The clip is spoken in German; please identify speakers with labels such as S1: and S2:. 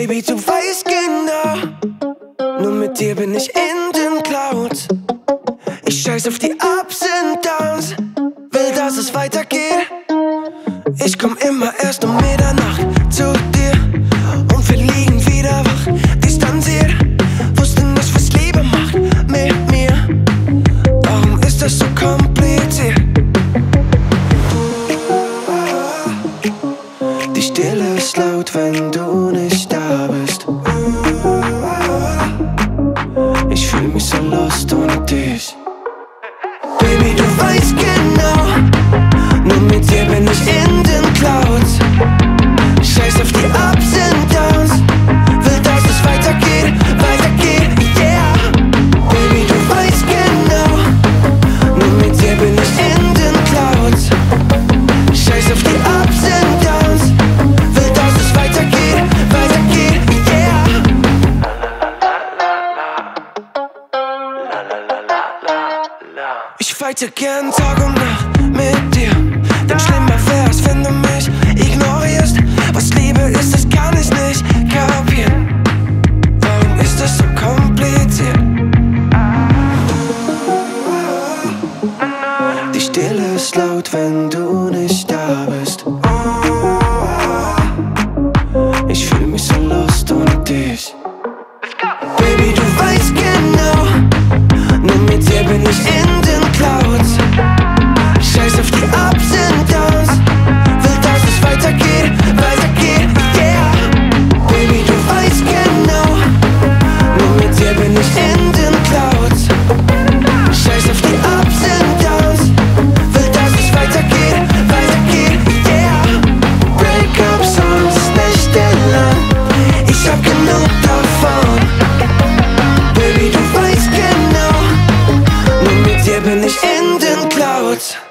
S1: Baby, du weißt genau, nur mit dir bin ich in den Clouds. Ich scheiß auf die Ups und Downs, will, dass es weitergeht. Ich komm immer erst um Mitternacht Laut, wenn du nicht da bist. Ich fühl mich so lost ohne dich. Baby, du weißt genau, nur mit dir bin ich in Ich fighte gern Tag und Nacht mit dir. Denn schlimmer wär's, wenn du mich ignorierst. Was Liebe ist, das kann ich nicht kapieren. Warum ist das so kompliziert? Die Stille ist laut, wenn du nicht Baby,